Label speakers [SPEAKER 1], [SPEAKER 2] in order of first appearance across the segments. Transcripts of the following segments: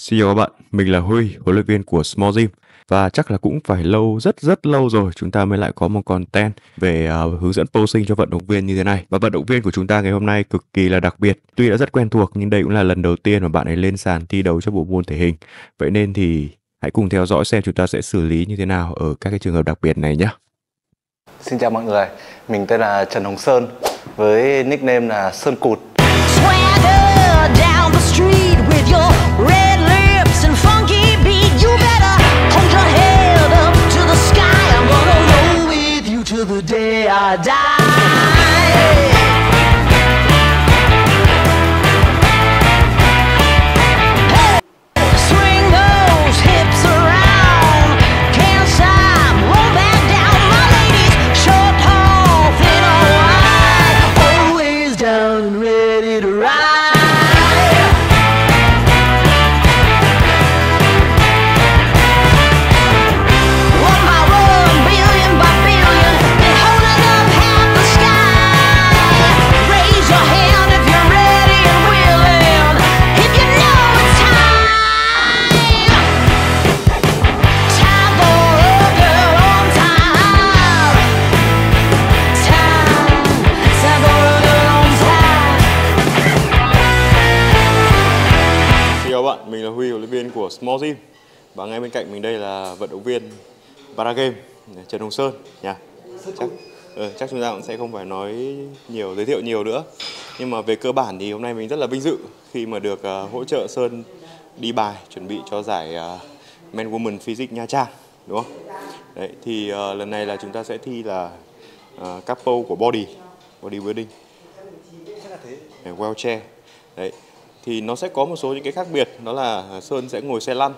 [SPEAKER 1] Xin chào các bạn, mình là Huy, huấn luyện viên của Small Gym. Và chắc là cũng phải lâu rất rất lâu rồi chúng ta mới lại có một content về uh, hướng dẫn posing cho vận động viên như thế này. Và vận động viên của chúng ta ngày hôm nay cực kỳ là đặc biệt. Tuy đã rất quen thuộc nhưng đây cũng là lần đầu tiên mà bạn ấy lên sàn thi đấu cho bộ môn thể hình. Vậy nên thì hãy cùng theo dõi xem chúng ta sẽ xử lý như thế nào ở các cái trường hợp đặc biệt này nhé.
[SPEAKER 2] Xin chào mọi người, mình tên là Trần Hồng Sơn với nickname là Sơn Cụt.
[SPEAKER 3] Swagger down the street with your red the day
[SPEAKER 1] của Small Gym và ngay bên cạnh mình đây là vận động viên Paragame Trần Hồng Sơn nha. Chắc, ừ, chắc chúng ta cũng sẽ không phải nói nhiều giới thiệu nhiều nữa. Nhưng mà về cơ bản thì hôm nay mình rất là vinh dự khi mà được uh, hỗ trợ Sơn đi bài chuẩn bị cho giải uh, Men Woman Physique Nha Trang đúng không? Đấy thì uh, lần này là chúng ta sẽ thi là uh, các pose của body, bodybuilding. Đấy, wheelchair. Đấy thì nó sẽ có một số những cái khác biệt đó là Sơn sẽ ngồi xe lăn.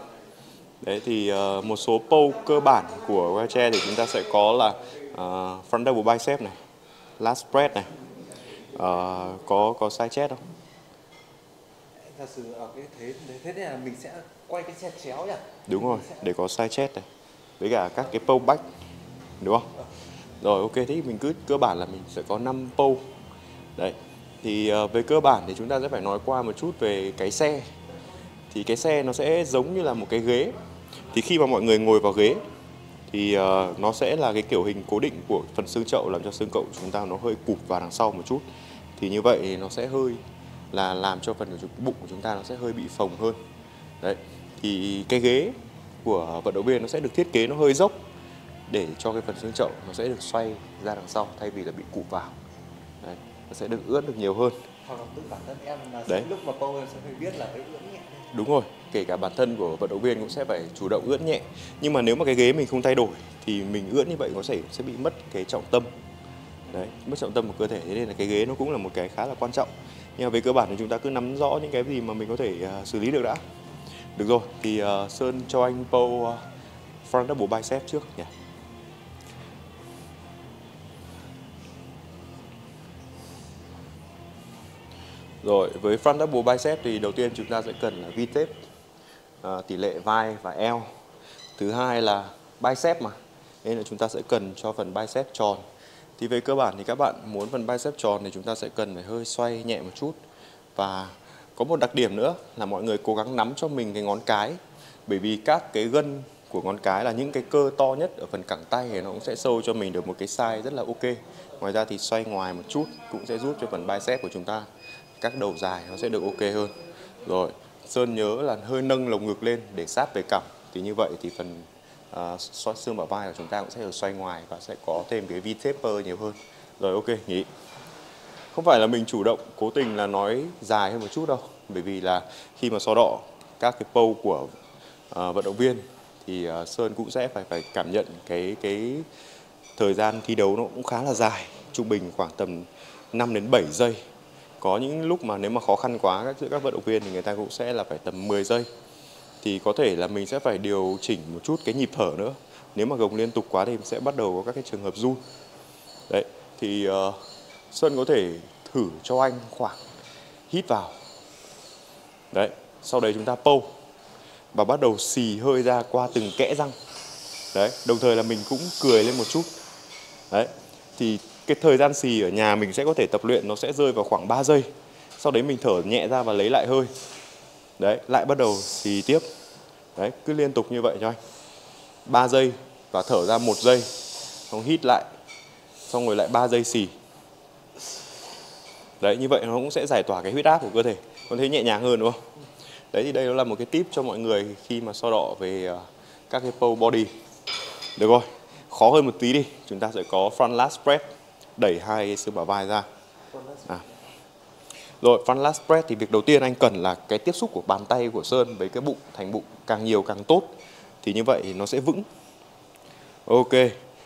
[SPEAKER 1] Đấy thì uh, một số pose cơ bản của wheelchair thì chúng ta sẽ có là uh, front double bicep này last press này. Uh, có có side chest không?
[SPEAKER 4] Giả sử ở cái thế thế thế này là mình sẽ quay cái xe chéo nhỉ?
[SPEAKER 1] Đúng rồi để có side chest này với cả các cái pose back đúng không? Rồi ok thế thì mình cứ cơ bản là mình sẽ có 5 pose đấy thì ờ, về cơ bản thì chúng ta sẽ phải nói qua một chút về cái xe. Thì cái xe nó sẽ giống như là một cái ghế. Thì khi mà mọi người ngồi vào ghế, thì ờ, nó sẽ là cái kiểu hình cố định của phần xương chậu, làm cho xương cậu chúng ta nó hơi cụp vào đằng sau một chút. Thì như vậy thì nó sẽ hơi là làm cho phần của chúng- bụng của chúng ta nó sẽ hơi bị phồng hơn. Đấy, thì cái ghế của vận động viên nó sẽ được thiết kế nó hơi dốc để cho cái phần xương chậu nó sẽ được xoay ra đằng sau thay vì là bị cụp vào nó sẽ được ướt được nhiều hơn
[SPEAKER 4] hoặc là tự bản thân em là
[SPEAKER 1] Đấy.
[SPEAKER 4] lúc mà câu em sẽ phải biết là phải ưỡn nhẹ.
[SPEAKER 1] Đúng rồi, kể cả bản thân của vận động viên cũng sẽ phải chủ động ưỡn nhẹ. Nhưng mà nếu mà cái ghế mình không thay đổi thì mình ưỡn như vậy có thể sẽ bị mất cái trọng tâm. Đấy, mất trọng tâm của cơ thể thế nên là cái ghế nó cũng là một cái khá là quan trọng. Nhưng mà về cơ bản thì chúng ta cứ nắm rõ những cái gì mà mình có thể à, xử lý được đã. Được rồi, thì à, Sơn cho anh Pâu uh, front double bicep trước nhỉ. Rồi, với front double bicep thì đầu tiên chúng ta sẽ cần là V-tape, à, tỷ lệ vai và eo. Thứ hai là bicep mà, nên là chúng ta sẽ cần cho phần bicep tròn. Thì về cơ bản thì các bạn muốn phần bicep tròn thì chúng ta sẽ cần phải hơi xoay nhẹ một chút. Và có một đặc điểm nữa là mọi người cố gắng nắm cho mình cái ngón cái. Bởi vì các cái gân của ngón cái là những cái cơ to nhất ở phần cẳng tay thì nó cũng sẽ sâu cho mình được một cái size rất là ok. Ngoài ra thì xoay ngoài một chút cũng sẽ giúp cho phần bicep của chúng ta các đầu dài nó sẽ được ok hơn. Rồi sơn nhớ là hơi nâng lồng ngực lên để sát về cằm. Thì như vậy thì phần à, uh, xoát xương bả vai của chúng ta cũng sẽ được xoay ngoài và sẽ có thêm cái V-taper nhiều hơn. Rồi ok nghỉ. Không phải là mình chủ động cố tình là nói dài hơn một chút đâu. Bởi vì là khi mà so đọ các cái pose của uh, vận động viên thì uh, sơn cũng sẽ phải phải cảm nhận cái cái thời gian thi đấu nó cũng khá là dài trung bình khoảng tầm 5 đến 7 giây có những lúc mà nếu mà khó khăn quá các giữa các vận động viên thì người ta cũng sẽ là phải tầm 10 giây. Thì có thể là mình sẽ phải điều chỉnh một chút cái nhịp thở nữa. Nếu mà gồng liên tục quá thì sẽ bắt đầu có các cái trường hợp run. Đấy thì ờ, uh, Sơn có thể thử cho anh khoảng hít vào. Đấy sau đấy chúng ta pâu và bắt đầu xì hơi ra qua từng kẽ răng. Đấy đồng thời là mình cũng cười lên một chút. Đấy thì cái thời gian xì ở nhà mình sẽ có thể tập luyện, nó sẽ rơi vào khoảng 3 giây. Sau đấy mình thở nhẹ ra và lấy lại hơi. Đấy, lại bắt đầu xì tiếp. Đấy, cứ liên tục như vậy cho anh. 3 giây và thở ra một giây. Xong hít lại. Xong rồi lại 3 giây xì. Đấy, như vậy nó cũng sẽ giải tỏa cái huyết áp của cơ thể. Con thấy nhẹ nhàng hơn đúng không? Đấy, thì đây nó là một cái tip cho mọi người khi mà so đọ về à, các cái pole body. Được rồi, khó hơn một tí đi. Chúng ta sẽ có front last spread đẩy hai xương bả vai ra. À. rồi front lat spread thì việc đầu tiên anh cần là cái tiếp xúc của bàn tay của sơn với cái bụng, thành bụng càng nhiều càng tốt, thì như vậy nó sẽ vững. Ok,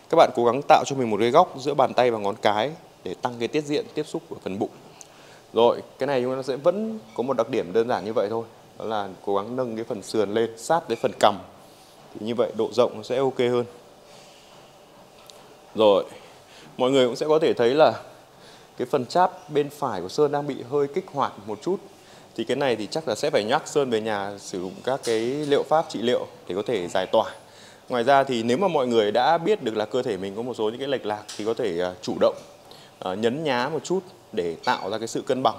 [SPEAKER 1] các bạn cố gắng tạo cho mình một cái góc giữa bàn tay và ngón cái để tăng cái tiết diện, tiếp xúc của phần bụng. Rồi, cái này chúng ta sẽ vẫn có một đặc điểm đơn giản như vậy thôi, đó là cố gắng nâng cái phần sườn lên, sát với phần cằm. Thì như vậy độ rộng nó sẽ ok hơn. Rồi mọi người cũng sẽ có thể thấy là cái phần cháp bên phải của Sơn đang bị hơi kích hoạt một chút. Thì cái này thì chắc là sẽ phải nhắc Sơn về nhà sử dụng các cái liệu pháp trị liệu để có thể giải tỏa. Ngoài ra thì nếu mà mọi người đã biết được là cơ thể mình có một số những cái lệch lạc thì có thể à, chủ động à, nhấn nhá một chút để tạo ra cái sự cân bằng.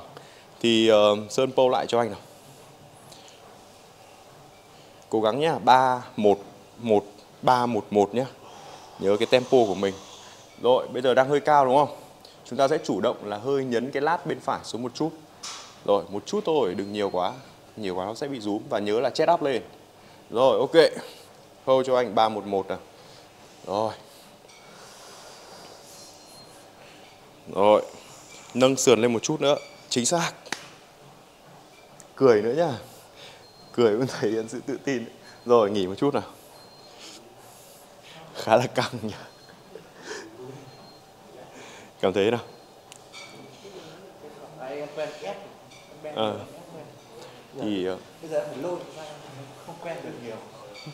[SPEAKER 1] Thì ờ, Sơn pâu lại cho anh nào. Cố gắng nhá, ba một một, ba một một nhá. Nhớ cái tempo của mình rồi, bây giờ đang hơi cao đúng không? Chúng ta sẽ chủ động là hơi nhấn cái lát bên phải xuống một chút. Rồi, một chút thôi, đừng nhiều quá. Nhiều quá nó sẽ bị rúm và nhớ là chết up lên. Rồi, ok. Hold cho anh ba một một nào. Rồi. Rồi, nâng sườn lên một chút nữa. Chính xác. Cười nữa nhá. Cười cũng thể hiện sự tự tin. Rồi, nghỉ một chút nào. Khá là căng nhỉ cảm thấy nào?
[SPEAKER 4] À.
[SPEAKER 1] thì
[SPEAKER 4] bây giờ phải lôi không quen được nhiều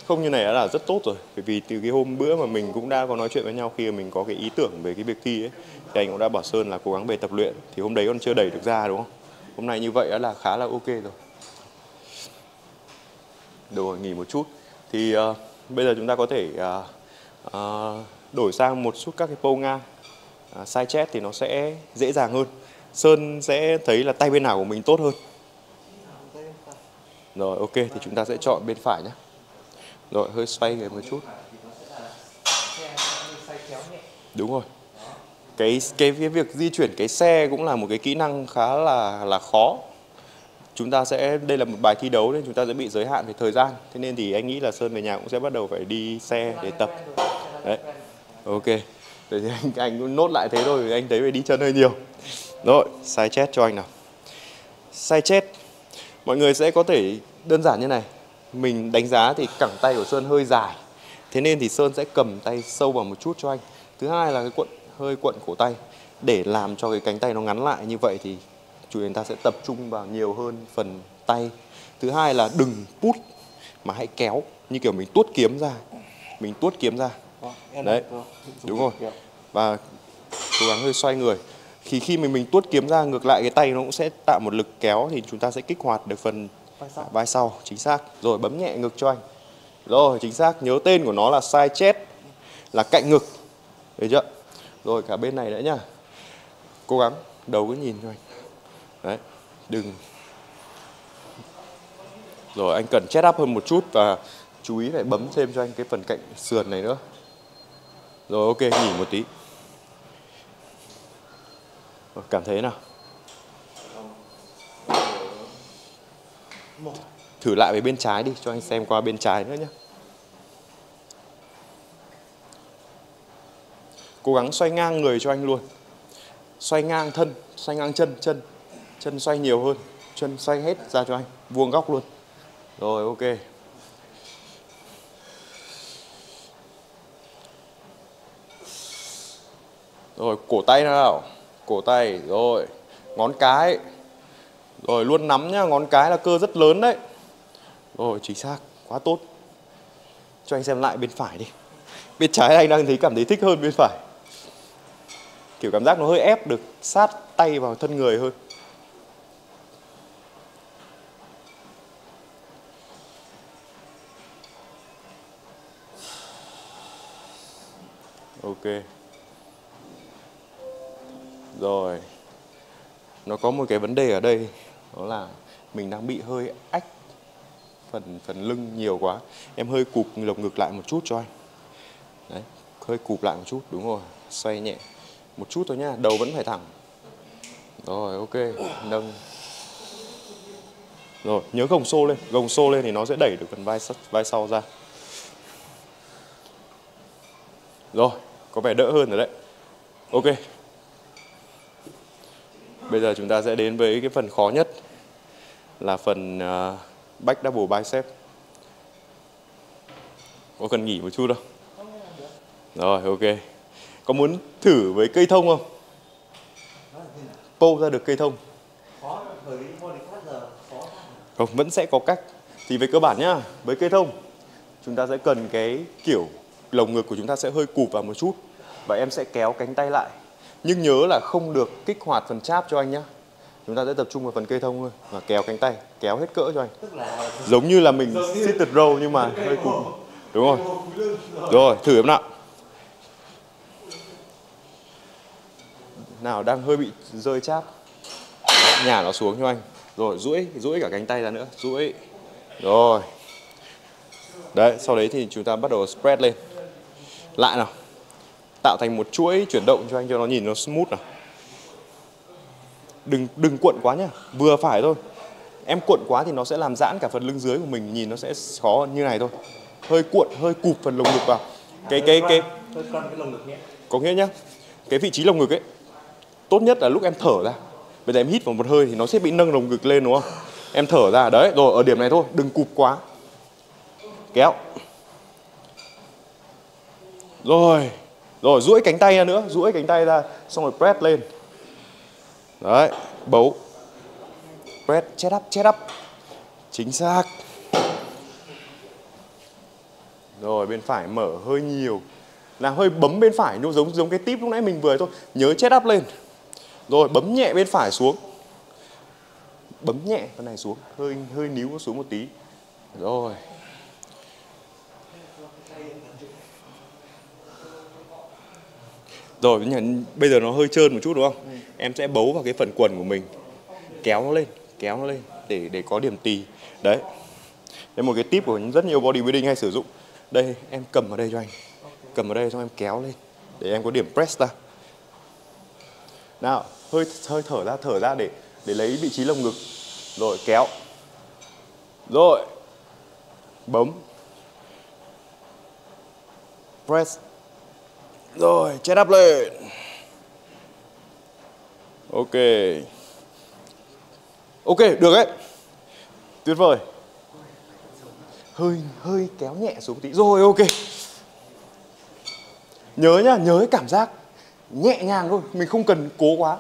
[SPEAKER 1] không như này đã là rất tốt rồi. Bởi vì từ cái hôm bữa mà mình cũng đã có nói chuyện với nhau khi mà mình có cái ý tưởng về cái việc thi ấy thì anh cũng đã bảo Sơn là cố gắng về tập luyện. Thì hôm đấy còn chưa đẩy được ra đúng không? Hôm nay như vậy đã là khá là ok rồi. Rồi nghỉ một chút. Thì uh, bây giờ chúng ta có thể uh, uh, đổi sang một chút các cái pô ngang À, sai chét thì nó sẽ dễ dàng hơn. Sơn sẽ thấy là tay bên nào của mình tốt hơn. Rồi, ok, thì chúng ta sẽ chọn bên phải nhé. Rồi, hơi xoay người một chút. Đúng rồi. Cái cái cái việc di chuyển cái xe cũng là một cái kỹ năng khá là là khó. Chúng ta sẽ, đây là một bài thi đấu nên chúng ta sẽ bị giới hạn về thời gian. Thế nên thì anh nghĩ là sơn về nhà cũng sẽ bắt đầu phải đi xe để tập. Đấy. Ok. Vậy thì anh anh cũng nốt lại thế thôi anh thấy phải đi chân hơi nhiều. Rồi, sai chết cho anh nào. Sai chết. Mọi người sẽ có thể đơn giản như này. Mình đánh giá thì cẳng tay của sơn hơi dài. Thế nên thì sơn sẽ cầm tay sâu vào một chút cho anh. Thứ hai là cái cuộn, hơi cuộn cổ tay. Để làm cho cái cánh tay nó ngắn lại như vậy thì chủ chúng ta sẽ tập trung vào nhiều hơn phần tay. Thứ hai là đừng put mà hãy kéo, như kiểu mình tuốt kiếm ra. Mình tuốt kiếm ra. Đấy,
[SPEAKER 4] dùng
[SPEAKER 1] đúng rồi. và cố gắng hơi xoay người. Thì khi mình mình tuốt kiếm ra ngược lại cái tay nó cũng sẽ tạo một lực kéo thì chúng ta sẽ kích hoạt được phần
[SPEAKER 4] Vai sau.
[SPEAKER 1] vai sau chính xác. Rồi bấm nhẹ ngực cho anh. Rồi chính xác. Nhớ tên của nó là side chest là cạnh ngực. Được chưa? Rồi cả bên này nữa nhá. Cố gắng đầu cứ nhìn cho anh. Đấy đừng. Rồi anh cần chest up hơn một chút và chú ý phải bấm thêm cho anh cái phần cạnh sườn này nữa rồi ok nghỉ một tí. Rồi, cảm thấy nào? Thử lại với bên trái đi cho anh xem qua bên trái nữa nhé cố gắng xoay ngang người cho anh luôn. Xoay ngang thân xoay ngang chân chân. Chân xoay nhiều hơn chân xoay hết ra cho anh. Vuông góc luôn. Rồi ok. Rồi, cổ tay nào? Cổ tay, rồi. Ngón cái. Rồi, luôn nắm nhá, ngón cái là cơ rất lớn đấy. Rồi, chính xác. Quá tốt. Cho anh xem lại bên phải đi. Bên trái anh đang thấy cảm thấy thích hơn bên phải. Kiểu cảm giác nó hơi ép được sát tay vào thân người hơn. Ok rồi. Nó có một cái vấn đề ở đây, đó là mình đang bị hơi ách phần phần lưng nhiều quá. Em hơi cụp lồng ngực lại một chút cho anh. Đấy, hơi cụp lại một chút, đúng rồi. Xoay nhẹ một chút thôi nhá đầu vẫn phải thẳng. Rồi, ok, nâng. Rồi, nhớ gồng xô lên, gồng xô lên thì nó sẽ đẩy được phần vai vai sau ra. Rồi, có vẻ đỡ hơn rồi đấy. Ok bây giờ chúng ta sẽ đến với cái phần khó nhất là phần à, uh, back double bicep. Có cần nghỉ một chút không? Rồi ok. Có muốn thử với cây thông không? Pô ra được cây thông. Không vẫn sẽ có cách. Thì về cơ bản nhá với cây thông chúng ta sẽ cần cái kiểu lồng ngực của chúng ta sẽ hơi cụp vào một chút và em sẽ kéo cánh tay lại nhưng nhớ là không được kích hoạt phần cháp cho anh nhé chúng ta sẽ tập trung vào phần cây thông thôi và kéo cánh tay kéo hết cỡ cho anh.
[SPEAKER 4] Là
[SPEAKER 1] giống như là mình seated row nhưng mà hơi cụp đúng rồi. Rồi thử em nào. Nào đang hơi bị rơi cháp. Đấy, nhả nó xuống cho anh. Rồi duỗi duỗi cả cánh tay ra nữa. Duỗi. Rồi. Đấy sau đấy thì chúng ta bắt đầu spread lên. Lại nào? Tạo thành một chuỗi chuyển động cho anh cho nó nhìn nó smooth nào. Đừng đừng cuộn quá nhá vừa phải thôi. Em cuộn quá thì nó sẽ làm giãn cả phần lưng dưới của mình nhìn nó sẽ khó hơn như này thôi. Hơi cuộn hơi cụp phần lồng ngực vào. Cái cái cái.
[SPEAKER 4] Cái
[SPEAKER 1] có nghĩa nhá cái vị trí lồng ngực ấy tốt nhất là lúc em thở ra. Bây giờ em hít vào một hơi thì nó sẽ bị nâng lồng ngực lên đúng không? Em thở ra đấy rồi ở điểm này thôi đừng cụp quá. Kéo. Rồi rồi, duỗi cánh tay ra nữa, duỗi cánh tay ra, xong rồi press lên. Đấy, bấu. Press chest up chest up. Chính xác. Rồi, bên phải mở hơi nhiều. Là hơi bấm bên phải, nó giống giống cái tip lúc nãy mình vừa thôi. Nhớ chest up lên. Rồi, bấm nhẹ bên phải xuống. Bấm nhẹ phần này xuống, hơi hơi níu xuống một tí. Rồi. Rồi bây giờ nó hơi trơn một chút đúng không? Em sẽ bấu vào cái phần quần của mình kéo nó lên kéo nó lên để để có điểm tì. Đấy. Đây một cái tip của rất nhiều bodybuilding hay sử dụng. Đây em cầm ở đây cho anh. Cầm ở đây xong em kéo lên để em có điểm press ra. Nào hơi hơi thở ra thở ra để để lấy vị trí lồng ngực. Rồi kéo. Rồi. Bấm. Press rồi chết áp lên. Ok. Ok, được đấy. Tuyệt vời. Hơi hơi kéo nhẹ xuống tí. Rồi, ok. Nhớ nhá, nhớ cái cảm giác nhẹ nhàng thôi. Mình không cần cố quá.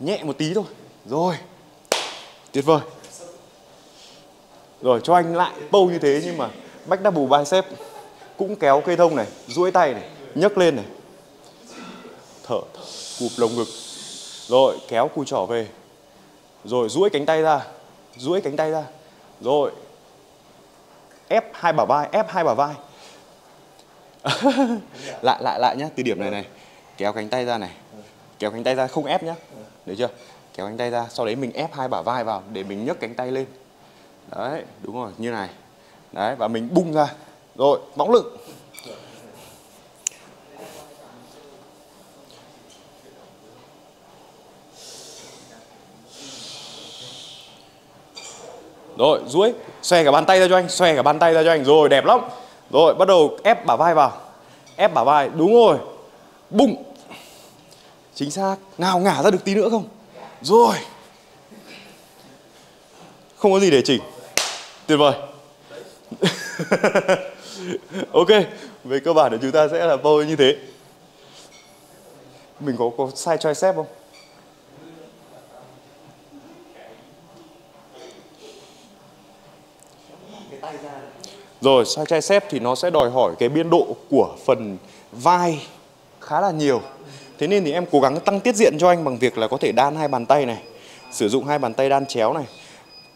[SPEAKER 1] Nhẹ một tí thôi. Rồi. Tuyệt vời. Rồi, cho anh lại bâu như thế nhưng mà back double bicep cũng kéo cây thông này, duỗi tay này nhấc lên này. Thở, thở cụp lồng ngực. Rồi kéo cùi trỏ về. Rồi duỗi cánh tay ra. Duỗi cánh tay ra. Rồi ép hai bả vai ép hai bả vai. Lại lại lại nhá từ điểm này này. Kéo cánh tay ra này. Kéo cánh tay ra không ép nhá. Được chưa? Kéo cánh tay ra sau đấy mình ép hai bả vai vào để mình nhấc cánh tay lên. Đấy đúng rồi như này. Đấy và mình bung ra. Rồi võng lưng. Rồi, duỗi, xòe cả bàn tay ra cho anh, xòe cả bàn tay ra cho anh. Rồi, đẹp lắm. Rồi, bắt đầu ép bả vai vào. Ép bả vai, đúng rồi. Bung. Chính xác. Nào ngả ra được tí nữa không? Rồi. Không có gì để chỉnh. Tuyệt vời. ok, về cơ bản thì chúng ta sẽ là bôi như thế. Mình có có sai tricep không?
[SPEAKER 4] cái tay ra
[SPEAKER 1] rồi, sai xếp thì nó sẽ đòi hỏi cái biên độ của phần vai khá là nhiều. Thế nên thì em cố gắng tăng tiết diện cho anh bằng việc là có thể đan hai bàn tay này, sử dụng hai bàn tay đan chéo này.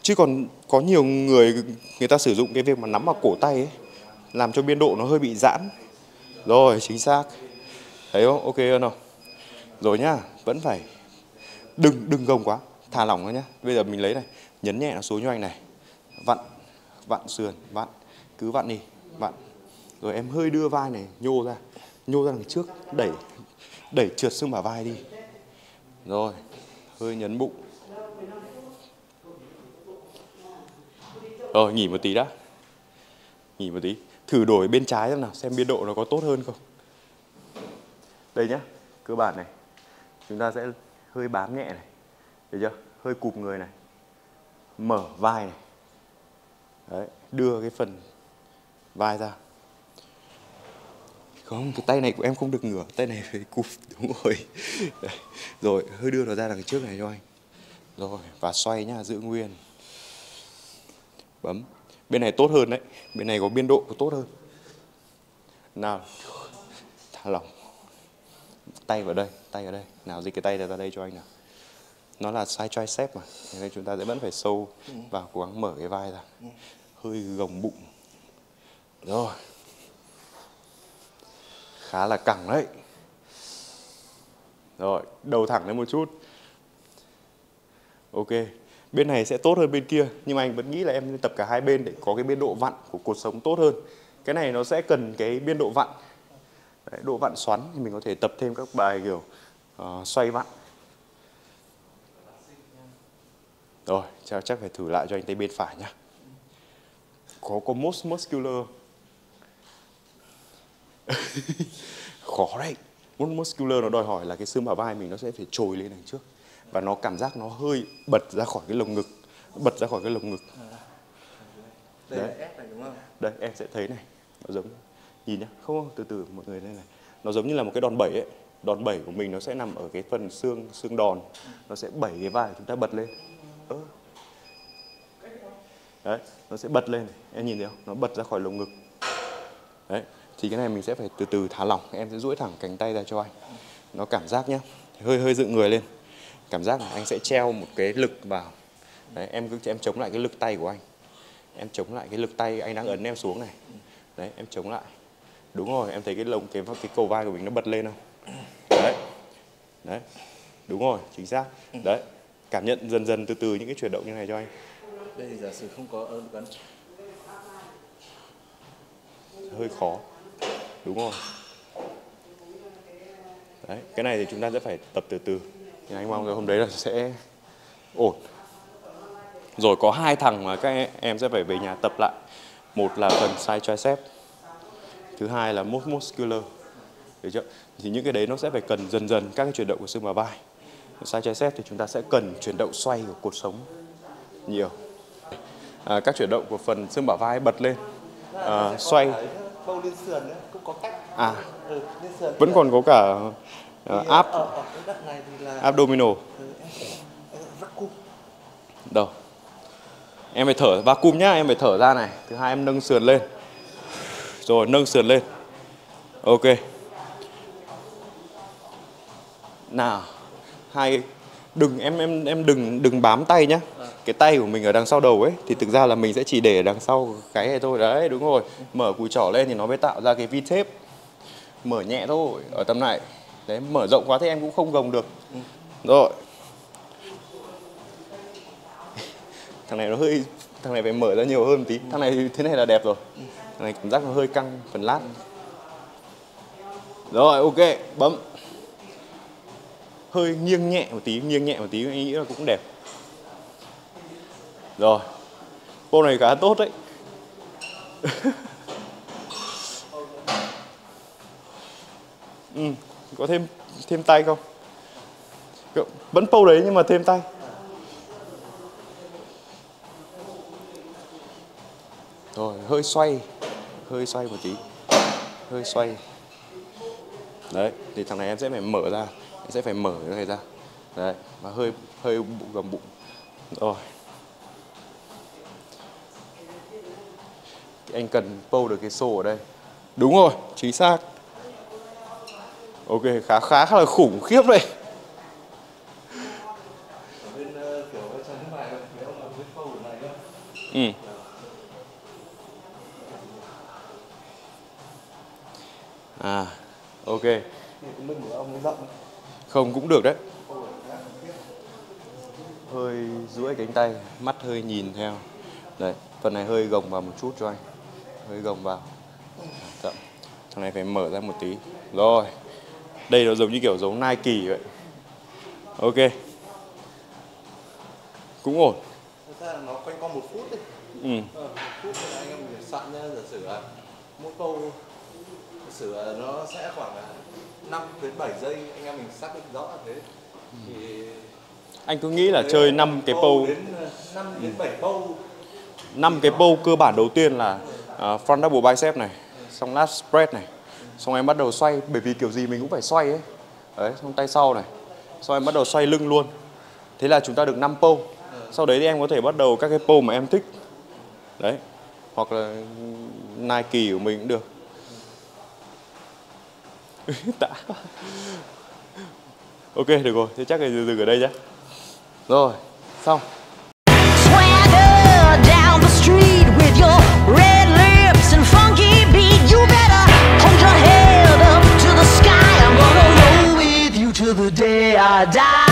[SPEAKER 1] Chứ còn có nhiều người người ta sử dụng cái việc mà nắm vào cổ tay ấy làm cho biên độ nó hơi bị giãn. Rồi, chính xác. Thấy không? Ok hơn không? Rồi nhá, vẫn phải đừng đừng gồng quá, thả lỏng thôi nhá. Bây giờ mình lấy này, nhấn nhẹ nó xuống cho anh này. Vặn vặn sườn vặn cứ vặn đi, vặn. Rồi em hơi đưa vai này, nhô ra. Nhô ra đằng trước, đẩy đẩy trượt xương bả vai đi. Rồi, hơi nhấn bụng. Rồi nghỉ một tí đã. Nghỉ một tí. Thử đổi bên trái xem nào, xem biên độ nó có tốt hơn không. Đây nhá, cơ bản này. Chúng ta sẽ hơi bám nhẹ này. Được chưa? Hơi cụp người này. Mở vai này. Đấy, đưa cái phần vai ra. Không, cái tay này của em không được ngửa, tay này phải cụp, đúng rồi. Đấy. rồi, hơi đưa nó ra đằng trước này cho anh. Rồi, và xoay nhá, giữ nguyên. Bấm. Bên này tốt hơn đấy, bên này có biên độ có tốt hơn. Nào, thả lỏng. Tay vào đây, tay vào đây. Nào, dịch cái tay ra đây cho anh nào. Nó là side tricep mà nên chúng ta sẽ vẫn phải sâu và cố gắng mở cái vai ra. Hơi gồng bụng rồi. Khá là cẳng đấy. Rồi đầu thẳng lên một chút. Ok bên này sẽ tốt hơn bên kia nhưng mà anh vẫn nghĩ là em nên tập cả hai bên để có cái biên độ vặn của cột sống tốt hơn. Cái này nó sẽ cần cái biên độ vặn. Đấy, độ vặn xoắn thì mình có thể tập thêm các bài kiểu uh, xoay vặn. Rồi chắc chắc phải thử lại cho anh tay bên phải nhá. Có có most muscular. khó đấy. Most muscular nó đòi hỏi là cái xương bả vai mình nó sẽ phải trồi lên đằng trước. Và nó cảm giác nó hơi bật ra khỏi cái lồng ngực. Bật ra khỏi cái lồng ngực.
[SPEAKER 4] Đây
[SPEAKER 1] Đấy.
[SPEAKER 4] là ép này đúng không?
[SPEAKER 1] Đây em sẽ thấy này. Nó giống nhìn nhá. Không từ từ mọi người đây này. Nó giống như là một cái đòn bẩy ấy. Đòn bẩy của mình nó sẽ nằm ở cái phần xương xương đòn. Nó sẽ bẩy cái vai chúng ta bật lên. Ơ. Đấy nó sẽ bật lên này. em nhìn thấy không? Nó bật ra khỏi lồng ngực. Đấy thì cái này mình sẽ phải từ từ thả lỏng em sẽ duỗi thẳng cánh tay ra cho anh. Nó cảm giác nhá hơi hơi dựng người lên. Cảm giác là anh sẽ treo một cái lực vào. Đấy em cứ em chống lại cái lực tay của anh. Em chống lại cái lực tay anh đang ấn em xuống này. Đấy em chống lại. Đúng rồi em thấy cái lồng cái cái cầu vai của mình nó bật lên không? Đấy. Đấy. Đúng rồi chính xác. Đấy. Cảm nhận dần dần từ từ những cái chuyển động như này cho anh.
[SPEAKER 4] Đây thì giả sử không có ơn gắn
[SPEAKER 1] hơi khó đúng rồi. Đấy cái này thì chúng ta sẽ phải tập từ từ. Nhưng anh mong là hôm đấy là sẽ ổn. Rồi có hai thằng mà các em sẽ phải về nhà tập lại. Một là phần side tricep thứ hai là most muscular. Được chưa? Thì những cái đấy nó sẽ phải cần dần dần các cái chuyển động của xương bả vai. Side tricep thì chúng ta sẽ cần chuyển động xoay của cột sống nhiều. À, các chuyển động của phần xương bả vai bật lên. À, xoay
[SPEAKER 4] bâu liên sườn nữa cũng có cách.
[SPEAKER 1] À.
[SPEAKER 4] Ừ, liên sườn
[SPEAKER 1] vẫn còn có cả
[SPEAKER 4] Thì,
[SPEAKER 1] áp
[SPEAKER 4] ở, ở cái đoạn này thì là
[SPEAKER 1] abdominal
[SPEAKER 4] ừ, vacuum
[SPEAKER 1] đâu? Em phải thở vacuum nhá em phải thở ra này. Thứ hai em nâng sườn lên. Rồi nâng sườn lên. Ok. Nào hai đừng em em em đừng đừng bám tay nhá cái tay của mình ở đằng sau đầu ấy thì thực ra là mình sẽ chỉ để ở đằng sau cái này thôi. Đấy đúng rồi. Mở cùi trỏ lên thì nó mới tạo ra cái vi thép. Mở nhẹ thôi ở tầm này. Đấy mở rộng quá thì em cũng không gồng được. Rồi. Thằng này nó hơi thằng này phải mở ra nhiều hơn một tí. Thằng này thế này là đẹp rồi. Thằng này cảm giác nó hơi căng phần lát. Rồi ok bấm. Hơi nghiêng nhẹ một tí nghiêng nhẹ một tí anh nghĩ là cũng đẹp rồi. Cô này khá tốt đấy. Ừ, có thêm thêm tay không? Vẫn pâu đấy nhưng mà thêm tay. Rồi hơi xoay. Hơi xoay một tí. Hơi xoay. Đấy thì thằng này em sẽ phải mở ra. Em sẽ phải mở cái này ra. Đấy và hơi hơi bụng gầm bụng. Rồi. Anh cần pâu được cái sổ ở đây. Đúng rồi, chính xác. Ok, khá khá khá là khủng khiếp đây ừ. À ok. Không, cũng được đấy. Hơi duỗi cánh tay, mắt hơi nhìn theo. Đấy, phần này hơi gồng vào một chút cho anh hơi gồng vào. Chậm. Thằng này phải mở ra một tí. Rồi. Đây nó giống như kiểu giống Nike vậy. Ok. Cũng ổn.
[SPEAKER 4] Thật ra là nó quanh con một phút đấy.
[SPEAKER 1] ừ.
[SPEAKER 4] Ờ, một phút thì anh em mình soạn ra giả sử là mỗi câu giả sử là nó sẽ khoảng là 5 đến 7 giây anh em mình xác định rõ là thế. Thì
[SPEAKER 1] anh cứ nghĩ là chơi 5 cái bow
[SPEAKER 4] đến 5 đến 7 bow
[SPEAKER 1] năm cái bow cơ bản đầu tiên là uh, front double bicep này xong lat spread này. Xong em bắt đầu xoay bởi vì kiểu gì mình cũng phải xoay ấy. Đấy xong tay sau này. Xong em bắt đầu xoay lưng luôn. Thế là chúng ta được 5 pose sau đấy thì em có thể bắt đầu các cái pose mà em thích. Đấy hoặc là Nike của mình cũng được. Đã. Ok được rồi. Thế chắc là dừng ở đây nhé rồi xong.
[SPEAKER 3] the day I die.